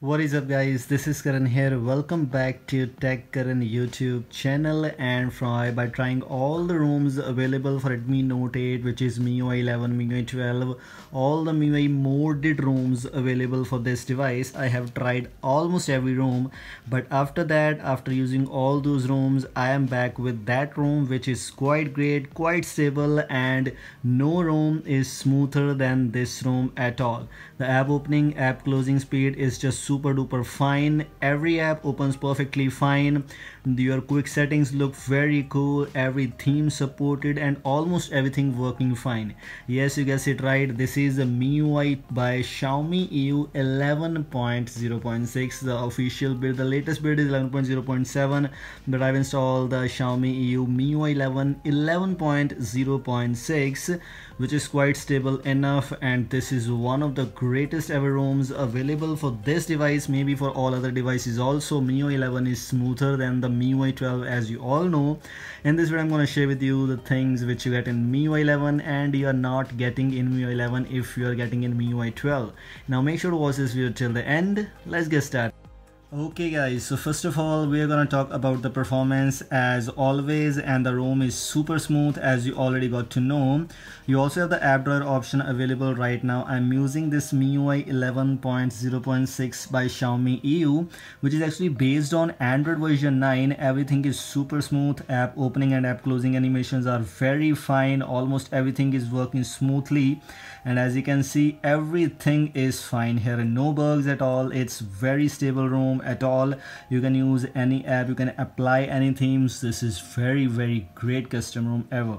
What is up guys, this is Karan here. Welcome back to Tech Karan YouTube channel and try by trying all the ROMs available for Redmi Note 8 which is MIUI 11, MIUI 12, all the MIUI modded ROMs available for this device. I have tried almost every ROM but after that, after using all those ROMs, I am back with that ROM which is quite great, quite stable and no ROM is smoother than this ROM at all. The app opening, app closing speed is just super duper fine. Every app opens perfectly fine. Your quick settings look very cool. Every theme supported and almost everything working fine. Yes you guessed it right. This is the MIUI by Xiaomi EU 11.0.6 the official build the latest build is 11.0.7 but I've installed the Xiaomi EU MIUI 11 11.0.6 which is quite stable enough and this is one of the greatest ever ROMs available for this device maybe for all other devices also. MIUI 11 is smoother than the MIUI 12 as you all know. In this video I'm going to share with you the things which you get in MIUI 11 and you are not getting in MIUI 11 if you are getting in MIUI 12 now make sure to watch this video till the end. Let's get started Okay guys, so first of all we are gonna talk about the performance as always and the ROM is super smooth as you already got to know. You also have the app drawer option available right now. I'm using this MIUI 11.0.6 by Xiaomi EU which is actually based on Android version 9. Everything is super smooth. App opening and app closing animations are very fine. Almost everything is working smoothly and as you can see everything is fine here no bugs at all. It's very stable ROM at all. You can use any app you can apply any themes. This is very very great custom ROM ever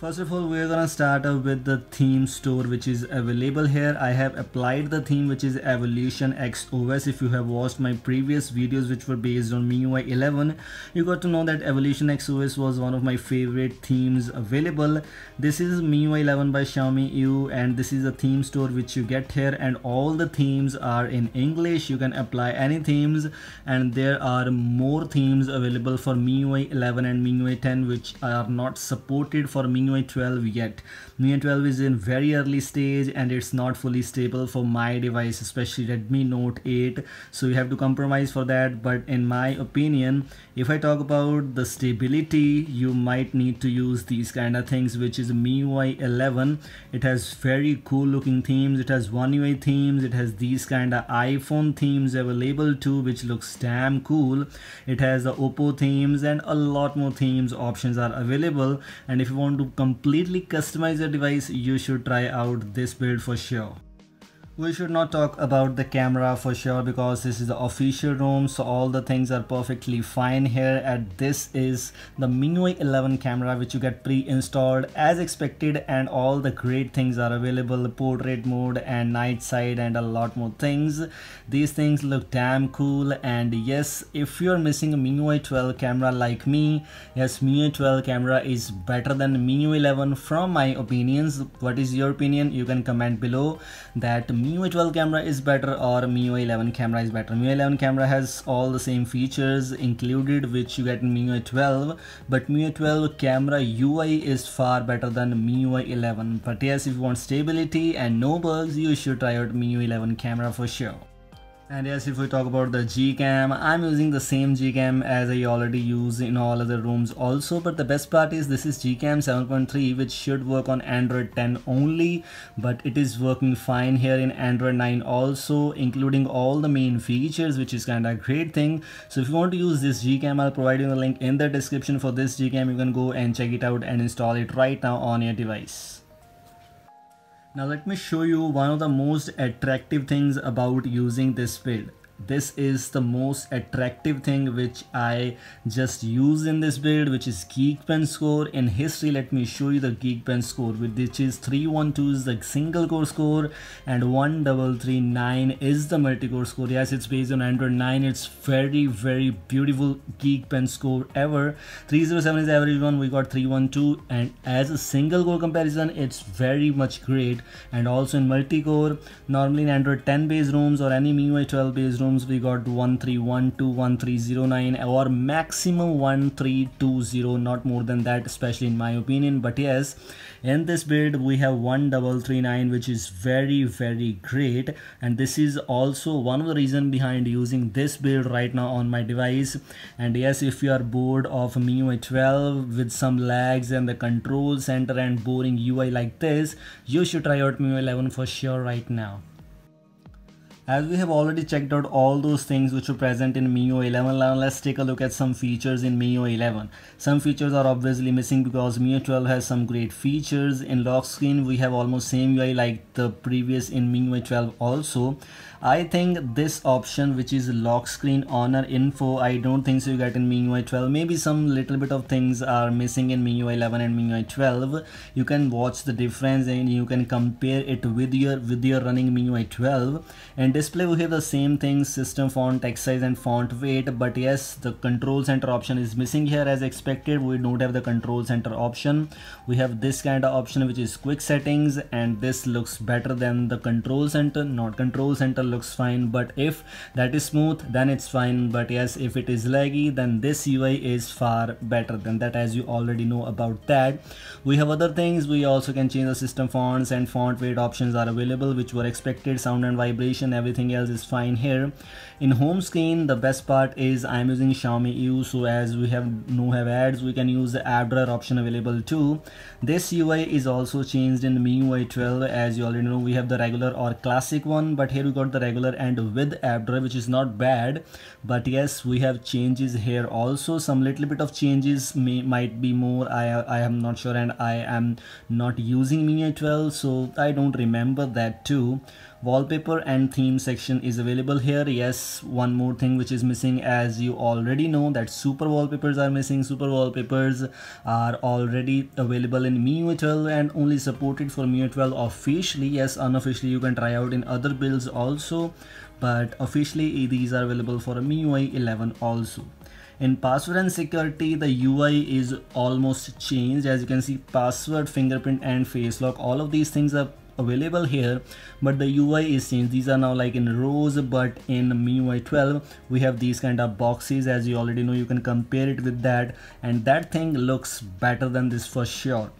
First of all, we're gonna start off with the theme store which is available here. I have applied the theme which is Evolution X OS. If you have watched my previous videos which were based on MIUI 11, you got to know that Evolution X OS was one of my favorite themes available. This is MIUI 11 by Xiaomi EU and this is a theme store which you get here and all the themes are in English. You can apply any themes and there are more themes available for MIUI 11 and MIUI 10 which are not supported for MIUI MIUI 12 yet. MIUI 12 is in very early stage and it's not fully stable for my device, especially Redmi Note 8. So you have to compromise for that. But in my opinion, if I talk about the stability, you might need to use these kind of things, which is MIUI 11. It has very cool looking themes. It has One UI themes. It has these kind of iPhone themes available too, which looks damn cool. It has the Oppo themes and a lot more themes options are available. And if you want to completely customize your device, you should try out this build for sure we should not talk about the camera for sure because this is the official ROM so all the things are perfectly fine here. And this is the MIUI 11 camera which you get pre-installed as expected and all the great things are available portrait mode and night side and a lot more things. These things look damn cool and yes if you're missing a MIUI 12 camera like me yes MIUI 12 camera is better than MIUI 11 from my opinions. What is your opinion? You can comment below that MIUI 12 camera is better or MIUI 11 camera is better. MIUI 11 camera has all the same features included which you get in MIUI 12 but MIUI 12 camera UI is far better than MIUI 11 but yes if you want stability and no bugs you should try out MIUI 11 camera for sure. And yes, if we talk about the Gcam, I'm using the same Gcam as I already use in all other ROMs also. But the best part is this is Gcam 7.3 which should work on Android 10 only. But it is working fine here in Android 9 also including all the main features which is kind of a great thing. So if you want to use this Gcam, I'll provide you the link in the description for this Gcam. You can go and check it out and install it right now on your device. Now let me show you one of the most attractive things about using this build this is the most attractive thing which I just use in this build which is Geekbench score. In history let me show you the Geekbench score with which is 312 is the single core score and 1339 is the multi-core score. Yes it's based on Android 9 it's very very beautiful Geekbench score ever. 307 is average one. We got 312 and as a single core comparison it's very much great. And also in multi-core normally in Android 10 based ROMs or any MIUI 12 based ROM we got 1312 1309 or maximum 1320 not more than that especially in my opinion. But yes in this build we have 1339 which is very very great. And this is also one of the reason behind using this build right now on my device. And yes if you are bored of MIUI 12 with some lags and the control center and boring UI like this you should try out MIUI 11 for sure right now as we have already checked out all those things which are present in MIUI 11, now let's take a look at some features in MIUI 11. Some features are obviously missing because MIUI 12 has some great features. In lock screen, we have almost same UI like the previous in MIUI 12 also. I think this option which is lock screen honor info I don't think so you get in MIUI 12 maybe some little bit of things are missing in MIUI 11 and MIUI 12 you can watch the difference and you can compare it with your with your running MIUI 12 and display we have the same thing system font text size and font weight but yes the control center option is missing here as expected. We don't have the control center option. We have this kind of option which is quick settings and this looks better than the control center. Not control center looks fine but if that is smooth then it's fine. But yes if it is laggy then this UI is far better than that as you already know about that. We have other things. We also can change the system fonts and font weight options are available which were expected. Sound and vibration else is fine here. In home screen the best part is i'm using Xiaomi EU so as we have no have ads we can use the app option available too. This ui is also changed in miui 12 as you already know we have the regular or classic one but here we got the regular and with app which is not bad. But yes we have changes here also. Some little bit of changes may might be more. I i am not sure and i am not using miui 12 so i don't remember that too wallpaper and theme section is available here. Yes one more thing which is missing as you already know that super wallpapers are missing. Super wallpapers are already available in MIUI 12 and only supported for MIUI 12 officially. Yes unofficially you can try out in other builds also but officially these are available for MIUI 11 also. In password and security the UI is almost changed. As you can see password fingerprint and face lock all of these things are available here but the UI is changed these are now like in rows but in MIUI 12 we have these kind of boxes. As you already know you can compare it with that. And that thing looks better than this for sure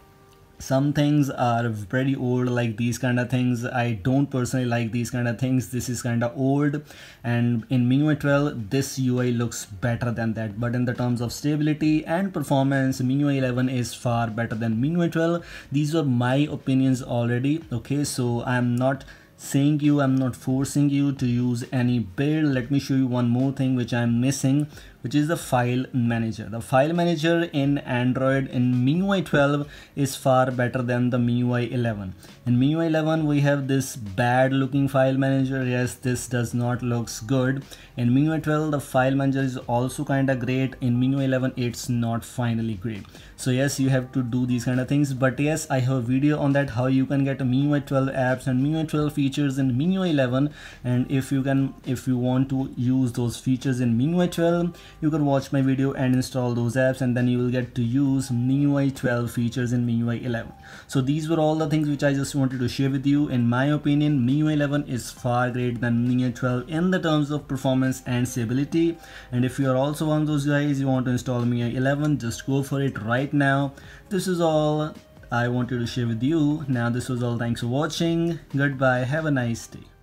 some things are pretty old like these kind of things. I don't personally like these kind of things. This is kind of old. And in MIUI 12 this UI looks better than that. But in the terms of stability and performance MIUI 11 is far better than MIUI 12 these are my opinions already okay? So i'm not saying you i'm not forcing you to use any build. Let me show you one more thing which i'm missing which is the file manager. The file manager in Android in MIUI 12 is far better than the MIUI 11. In MIUI 11 we have this bad looking file manager. Yes, this does not looks good. In MIUI 12 the file manager is also kind of great. In MIUI 11 it's not finally great. So yes, you have to do these kind of things. But yes, I have a video on that how you can get MIUI 12 apps and MIUI 12 features in MIUI 11. And if you can, if you want to use those features in MIUI 12, you can watch my video and install those apps and then you will get to use MIUI 12 features in MIUI 11 so these were all the things which I just wanted to share with you. In my opinion MIUI 11 is far greater than MIUI 12 in the terms of performance and stability. And if you are also one of those guys you want to install MIUI 11 just go for it right now. This is all I wanted to share with you. Now this was all. Thanks for watching. Goodbye. Have a nice day